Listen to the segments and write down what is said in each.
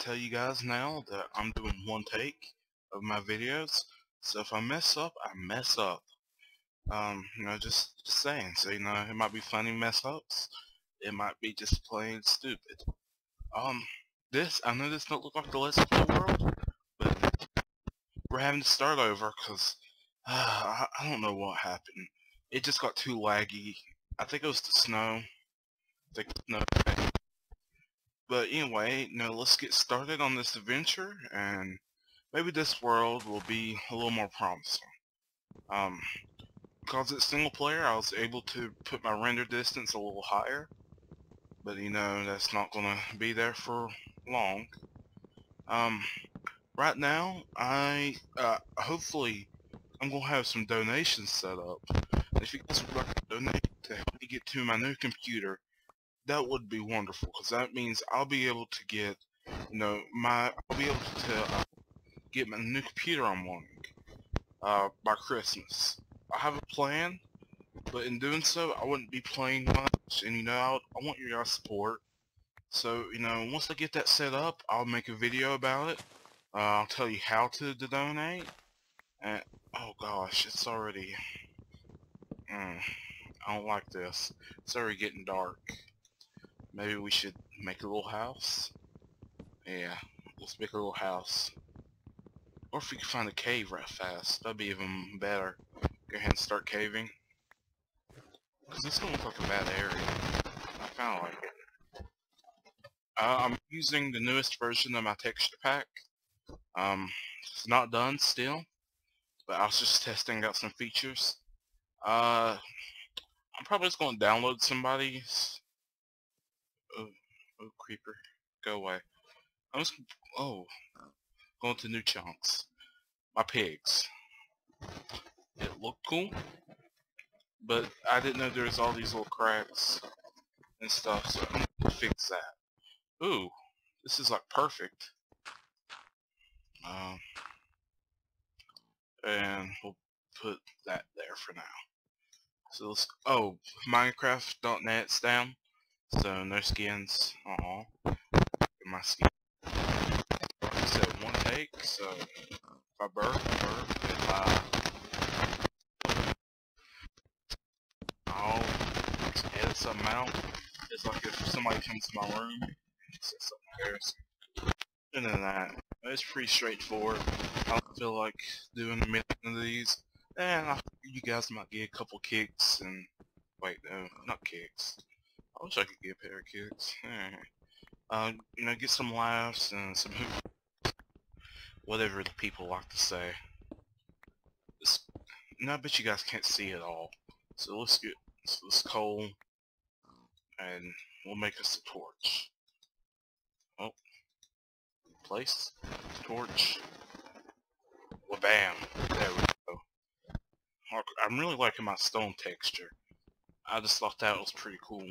tell you guys now that I'm doing one take of my videos. So if I mess up, I mess up. Um, you know, just just saying. So you know, it might be funny mess ups. It might be just plain stupid. Um, this I know this don't look like the Let's Play world, but we're having to start over because uh, I, I don't know what happened. It just got too laggy. I think it was the snow. I think no. But anyway, know, let's get started on this adventure, and maybe this world will be a little more promising. Um, because it's single player, I was able to put my render distance a little higher, but you know, that's not going to be there for long. Um, right now, I, uh, hopefully, I'm going to have some donations set up. If you guys would like to donate to help me get to my new computer, that would be wonderful, because that means I'll be able to get, you know, my, I'll be able to uh, get my new computer I'm wanting, uh, by Christmas. I have a plan, but in doing so, I wouldn't be playing much, and you know, I, I want your guys' support. So, you know, once I get that set up, I'll make a video about it. Uh, I'll tell you how to, to donate. And, oh gosh, it's already... Mm, I don't like this. It's already getting dark. Maybe we should make a little house? Yeah, let's make a little house. Or if we can find a cave right fast, that'd be even better. Go ahead and start caving. Cause this don't look like a bad area. I kinda like it. Uh, I'm using the newest version of my texture pack. Um, it's not done still, but I was just testing out some features. Uh, I'm probably just going to download somebody's oh, creeper. Go away. I'm just, oh, going to new chunks. My pigs. It looked cool, but I didn't know there was all these little cracks and stuff, so I'm gonna fix that. Ooh, this is like perfect. Um, and we'll put that there for now. So let's, oh, Minecraft.net's down. So no skins. Aw. My skin. Said one take, so if I burp, I burp. If I oh, I'll edit something out. It's like if somebody comes to my room and says something embarrassing. And then that. It's pretty straightforward. I don't feel like doing a million of these. And I, you guys might get a couple kicks and wait no, not kicks. I wish I could get a pair of kicks. Uh, you know, get some laughs and some whatever the people like to say. It's, no, I bet you guys can't see it all. So let's get this coal, and we'll make us a torch. Oh, place, torch. Well, bam, there we go. I'm really liking my stone texture. I just thought that was pretty cool.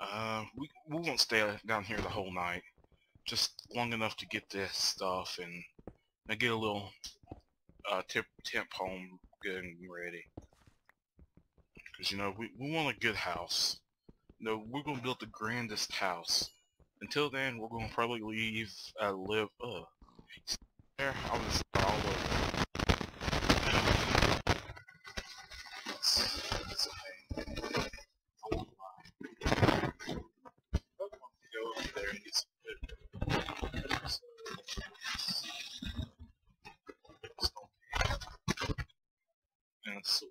Uh, we, we won't stay down here the whole night. Just long enough to get this stuff and, and get a little uh, temp, temp home and ready. Because, you know, we, we want a good house. You know, we're going to build the grandest house. Until then, we're going to probably leave, uh, live, uh, there, I'll just all. and a sword.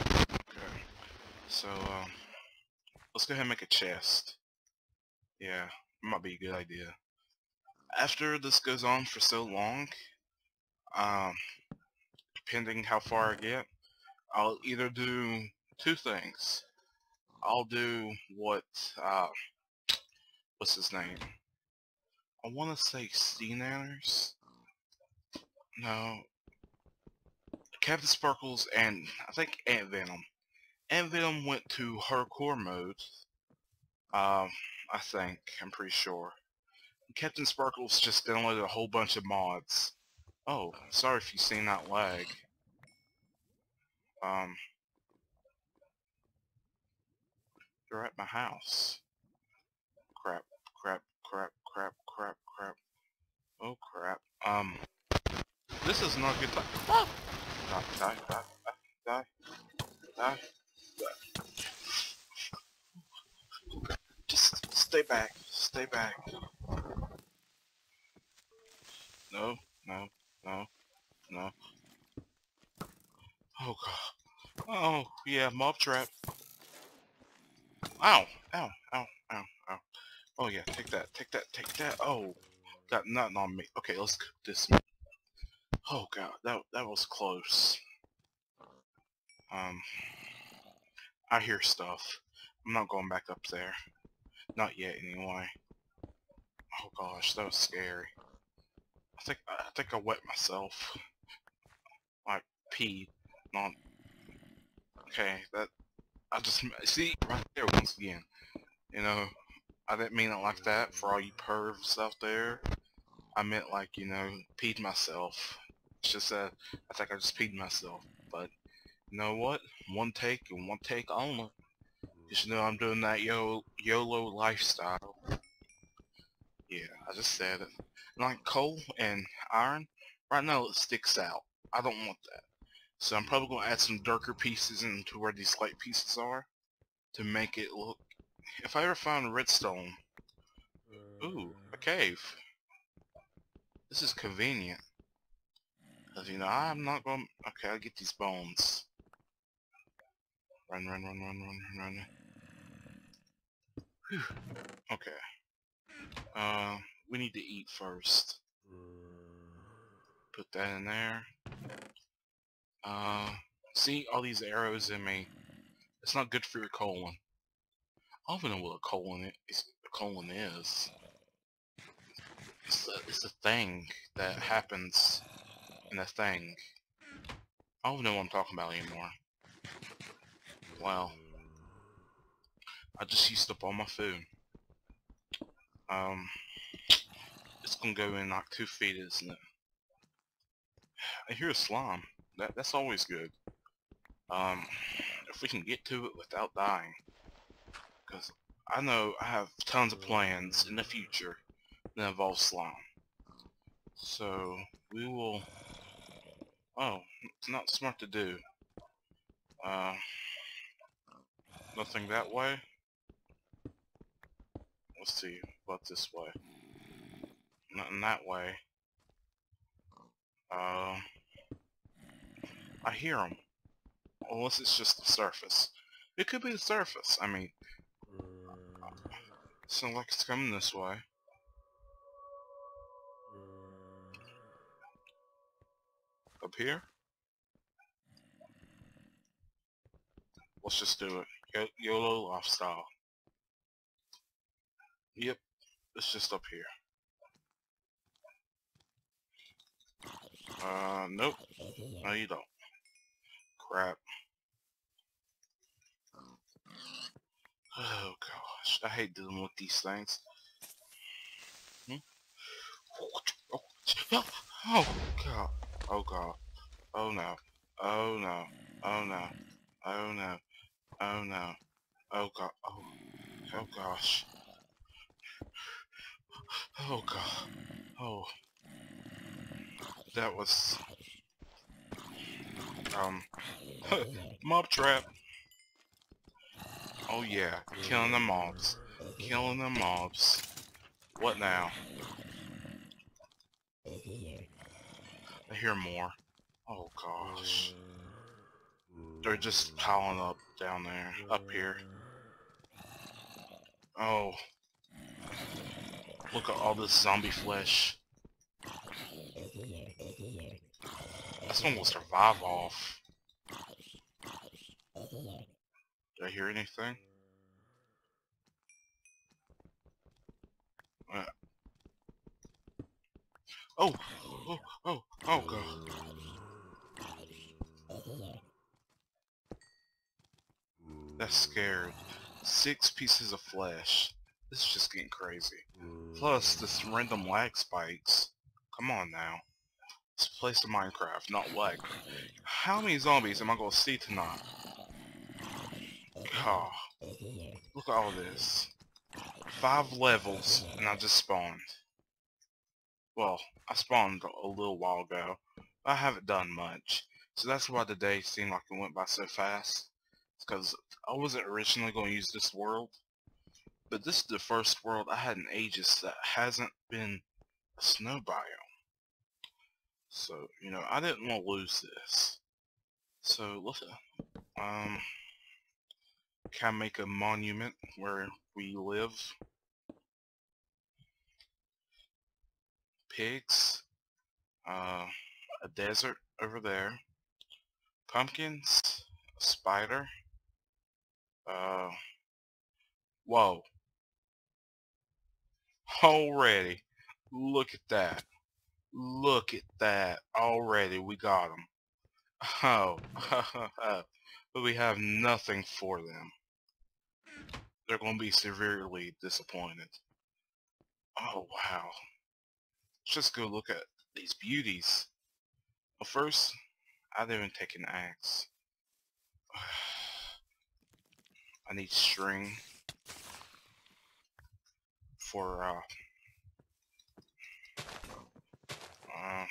Okay. So, um, let's go ahead and make a chest. Yeah, might be a good idea. After this goes on for so long, um, depending how far I get, I'll either do two things. I'll do what, uh, what's his name? I want to say Steenanners. No. Captain Sparklez and I think Ant Venom. Ant Venom went to hardcore mode. Um, I think. I'm pretty sure. Captain Sparklez just downloaded a whole bunch of mods. Oh, sorry if you've seen that lag. Um, they're at my house. Crap, crap, crap, crap, crap, crap. Oh crap. Um, this is not good. Ah! Die, die, die, die, die, die. Just stay back, stay back. No, no, no, no. Oh god. Oh, yeah, mob trap. Ow, ow, ow, ow, ow. Oh yeah, take that, take that, take that. Oh, got nothing on me. Okay, let's cook this. Oh god, that that was close. Um, I hear stuff. I'm not going back up there. Not yet, anyway. Oh gosh, that was scary. I think I think I wet myself. Like peed. Not. Okay, that. I just see right there once again. You know, I didn't mean it like that for all you pervs out there. I meant like you know, peed myself. It's just that I think I just peed myself. But you know what? One take and one take only. Just know I'm doing that yo YOLO lifestyle. Yeah, I just said it. Like coal and iron, right now it sticks out. I don't want that. So I'm probably going to add some darker pieces into where these light pieces are to make it look... If I ever find redstone... Ooh, a cave. This is convenient. Because, you know, I'm not going... Okay, I'll get these bones. Run, run, run, run, run, run, run. Okay. Uh, we need to eat first. Put that in there. Uh, see all these arrows in me. It's not good for your colon. I don't even know what a colon is. A colon is. It's a, it's a thing that happens in a thing. I don't know what I'm talking about anymore. Wow. I just used up all my food. Um, it's gonna go in like two feet, isn't it? I hear a slime. That that's always good. Um, if we can get to it without dying, because I know I have tons of plans in the future that involve slime. So we will. Oh, it's not smart to do. Uh, nothing that way. Let's see, what this way? Nothing that way. Uh, I hear them. Unless it's just the surface. It could be the surface. I mean, sounds like it's coming this way. Up here? Let's just do it. Yo YOLO lifestyle. Yep, it's just up here. Uh, nope. No, you don't. Crap. Oh gosh, I hate dealing with these things. Hmm? Oh god. Oh god. Oh no. Oh no. Oh no. Oh no. Oh no. Oh god. Oh. Oh gosh. Oh god. Oh. That was... Um... mob trap. Oh yeah. Killing the mobs. Killing the mobs. What now? I hear more. Oh gosh. They're just piling up down there. Up here. Oh. Look at all this zombie flesh. That's one will survive off. Did I hear anything? Uh. Oh! Oh! Oh! Oh god! That's scared. Six pieces of flesh. This is just getting crazy. Plus, this mm. random lag spikes. Come on now. Let's play some Minecraft, not lag. How many zombies am I gonna see tonight? Oh, look at all this. Five levels, and I just spawned. Well, I spawned a little while ago. I haven't done much. So that's why the day seemed like it went by so fast. It's because I wasn't originally going to use this world. But this is the first world I had in ages that hasn't been a snow biome. So, you know, I didn't want to lose this. So, let's, um, can I make a monument where we live? Pigs, uh, a desert over there, pumpkins, a spider, uh, whoa, already, look at that. Look at that. Already we got them. Oh, but we have nothing for them. They're going to be severely disappointed. Oh, wow. Let's just go look at these beauties. Well, first, I didn't even take an axe. I need string for uh, uh,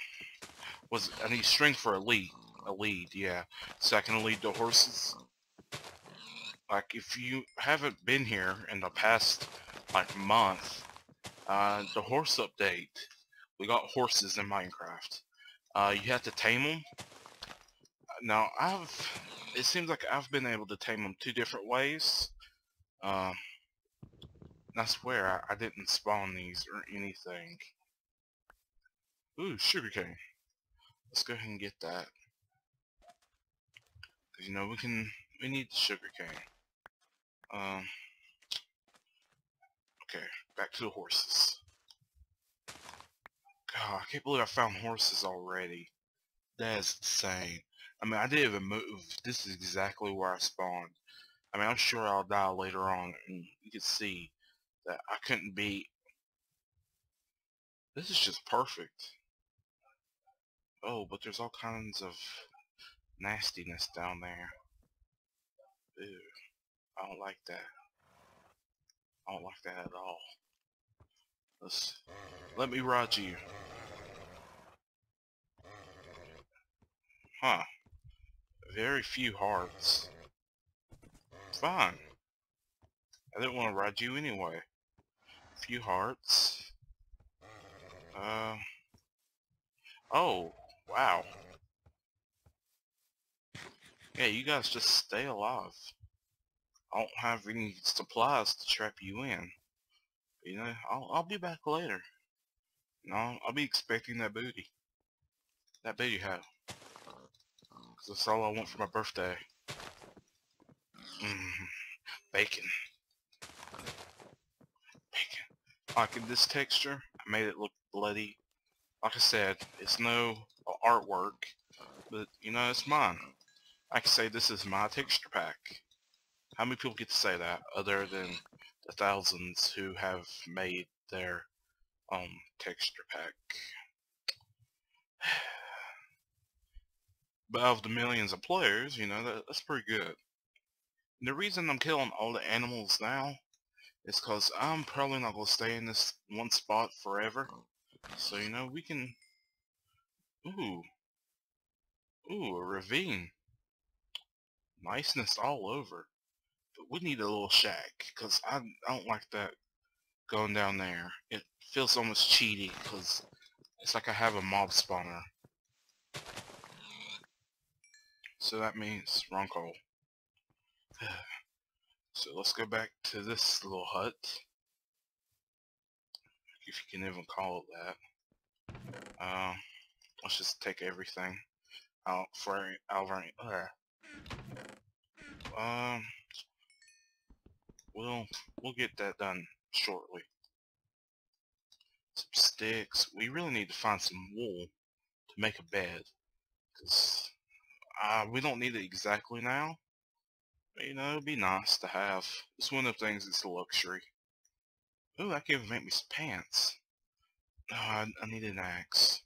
was I need string for a lead. A lead, yeah. So I can lead the horses. Like if you haven't been here in the past like month, uh, the horse update. We got horses in Minecraft. Uh, you have to tame them. Now I've. It seems like I've been able to tame them two different ways. Um, I swear I, I didn't spawn these or anything. Ooh, sugarcane. Let's go ahead and get that. Cause you know we can we need the sugarcane. Um Okay, back to the horses. God, I can't believe I found horses already. That is insane. I mean I didn't even move. This is exactly where I spawned. I mean I'm sure I'll die later on and you can see that I couldn't beat. This is just perfect. Oh, but there's all kinds of nastiness down there. Ew. I don't like that. I don't like that at all. Let's let me ride you. Huh. Very few hearts. Fine. I didn't want to ride you anyway. Few hearts. Uh. Oh. Wow. Yeah, you guys just stay alive. I don't have any supplies to trap you in. You know, I'll, I'll be back later. No, I'll be expecting that booty. That booty hoe. Cause that's all I want for my birthday. Mmm. Bacon. Bacon. Like this texture, I made it look bloody. Like I said, it's no artwork, but you know, it's mine. I can say this is my texture pack. How many people get to say that other than the thousands who have made their um texture pack? But of the millions of players, you know, that, that's pretty good. And the reason I'm killing all the animals now is because I'm probably not going to stay in this one spot forever. Oh, so, you know, we can... Ooh, Ooh, a ravine. Niceness all over. But we need a little shack, because I, I don't like that going down there. It feels almost cheaty, because it's like I have a mob spawner. So that means wrong hole. so let's go back to this little hut. If you can even call it that. Um, let's just take everything out for Alvin. Uh, um, we'll we'll get that done shortly. Some sticks. We really need to find some wool to make a bed, cause uh, we don't need it exactly now. You know, it'd be nice to have. It's one of the things that's a luxury. Ooh, I can even make me some pants. Oh, I, I need an axe.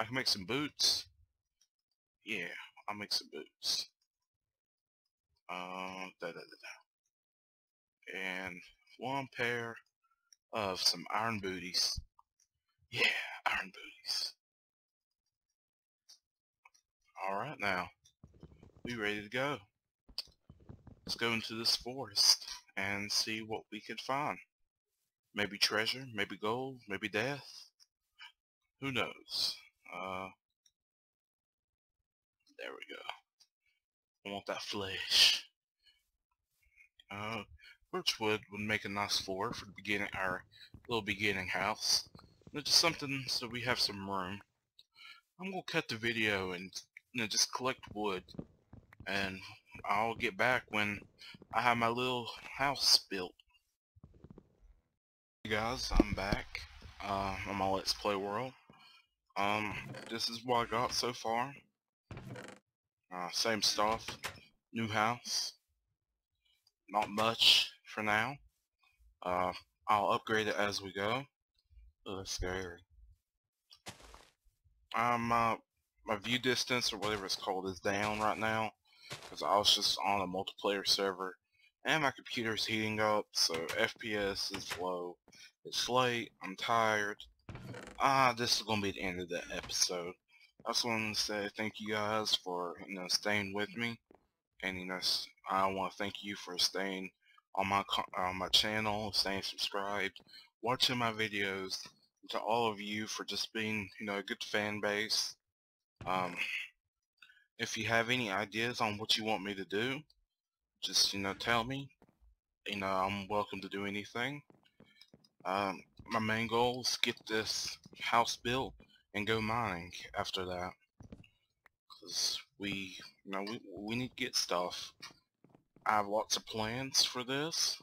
I can make some boots. Yeah, I'll make some boots. Uh, da da da da. And one pair of some iron booties. Yeah, iron booties. Alright now, we ready to go. Let's go into this forest and see what we can find. Maybe treasure, maybe gold, maybe death. Who knows? Uh, there we go. I want that flesh. Uh, birchwood would make a nice floor for the beginning, our little beginning house. Know, just something so we have some room. I'm gonna cut the video and you know, just collect wood, and I'll get back when I have my little house built. Hey guys, I'm back. Uh, on my Let's Play world. Um, this is what I got so far. Uh, same stuff. New house. Not much for now. Uh, I'll upgrade it as we go. Ugh, scary. Um, uh, my view distance, or whatever it's called, is down right now. Because I was just on a multiplayer server. And my computer's heating up, so FPS is low. It's late, I'm tired. Ah, this is gonna be the end of the episode. I just want to say thank you guys for you know staying with me, and you know I want to thank you for staying on my on my channel, staying subscribed, watching my videos. To all of you for just being you know a good fan base. Um, if you have any ideas on what you want me to do, just you know tell me. You know I'm welcome to do anything. Um, my main goal is get this house built and go mining after that. Cause we, you know, we, we need to get stuff. I have lots of plans for this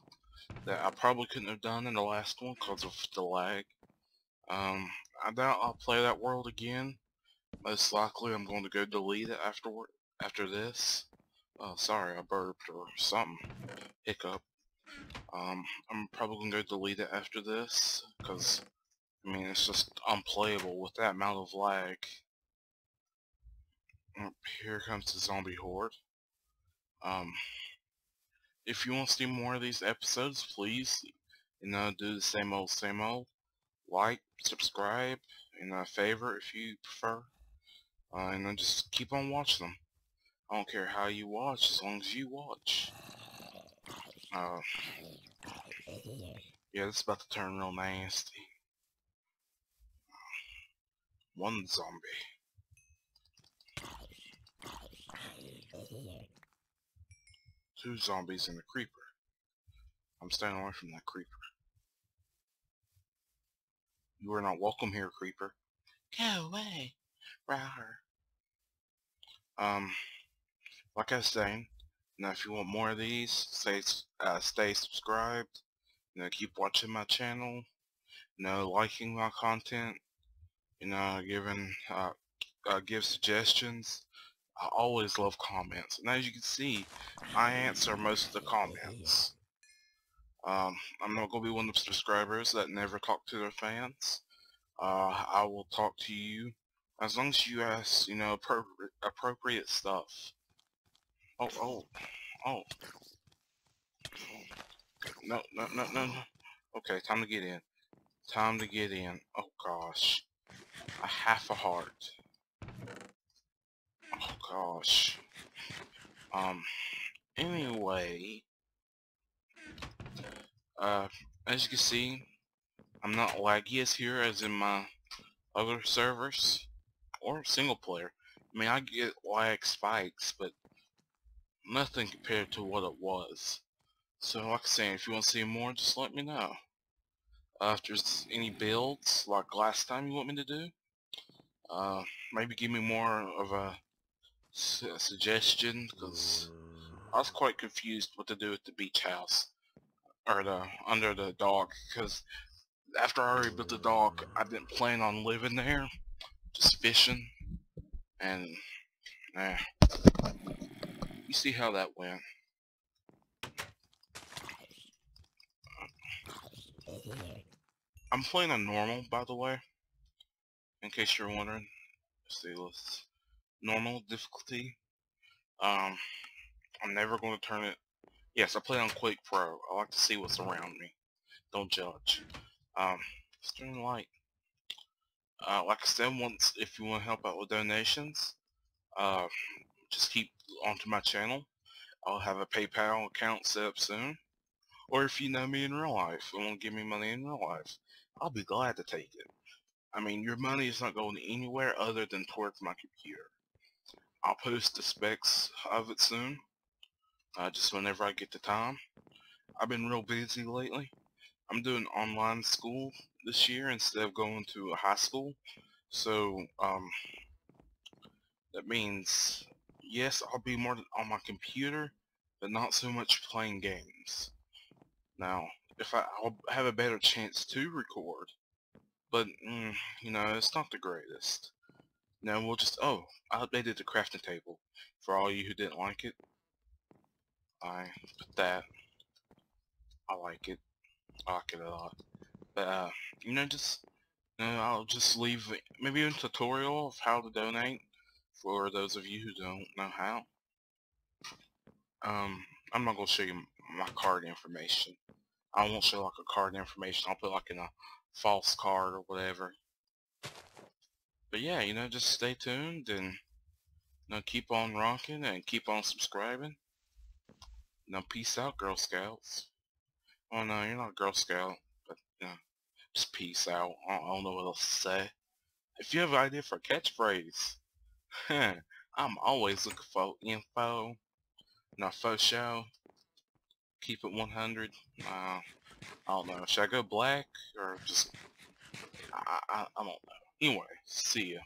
that I probably couldn't have done in the last one because of the lag. Um, I doubt I'll play that world again. Most likely I'm going to go delete it afterward, after this. Oh, sorry, I burped or something. Hiccup. Um, I'm probably gonna go delete it after this, because, I mean, it's just unplayable with that amount of lag. Here comes the zombie horde. Um, if you want to see more of these episodes, please, you know, do the same old, same old. Like, subscribe, and a favorite if you prefer. Uh, and just keep on watching them. I don't care how you watch, as long as you watch. Uh, yeah, it's about to turn real nasty. One zombie. Two zombies and a creeper. I'm staying away from that creeper. You are not welcome here, creeper. Go away, router. Um, like I was saying, now if you want more of these, stay, uh, stay subscribed. You know, keep watching my channel. You know, liking my content. You know, giving, uh, uh, give suggestions. I always love comments. And as you can see, I answer most of the comments. Um, I'm not going to be one of the subscribers that never talk to their fans. Uh, I will talk to you as long as you ask, you know, appropriate, appropriate stuff. Oh, oh, oh. No, no, no, no, no. Okay, time to get in. Time to get in. Oh, gosh. A half a heart. Oh, gosh. Um, anyway. Uh, as you can see, I'm not laggy as here as in my other servers. Or single player. I mean, I get lag spikes, but nothing compared to what it was. So like I say, if you want to see more, just let me know. Uh, if there's any builds, like last time you want me to do, uh, maybe give me more of a, su a suggestion, because I was quite confused what to do with the beach house, or the, under the dock, because after I already built the dock, I didn't plan on living there, just fishing, and, nah you see how that went. I'm playing on normal, by the way. In case you're wondering. See, let's... Normal difficulty. Um, I'm never going to turn it Yes, I play on Quake Pro. I like to see what's around me. Don't judge. Um, stream light. Uh, like I said, once if you want to help out with donations, uh, just keep onto my channel. I'll have a PayPal account set up soon. Or if you know me in real life and want to give me money in real life, I'll be glad to take it. I mean, your money is not going anywhere other than towards my computer. I'll post the specs of it soon, uh, just whenever I get the time. I've been real busy lately. I'm doing online school this year instead of going to a high school. So, um, that means, yes, I'll be more on my computer, but not so much playing games. Now, if I, I'll have a better chance to record, but, mm, you know, it's not the greatest. Now we'll just, oh, I updated the crafting table. For all you who didn't like it, I put that. I like it. It a lot. But, uh, you know, just, you know, I'll just leave maybe a tutorial of how to donate for those of you who don't know how. Um, I'm not going to show you my card information. I won't show like a card information. I'll put like in a false card or whatever. But yeah, you know, just stay tuned and you know, keep on rocking and keep on subscribing. Now peace out, Girl Scouts. Oh no, you're not a Girl Scout, but know, just peace out. I don't, know what else to say. If you have an idea for a catchphrase, I'm always looking for info. Not for show. Keep it 100. Uh, I don't know. Should I go black or just? I, I, I don't know. Anyway, see ya.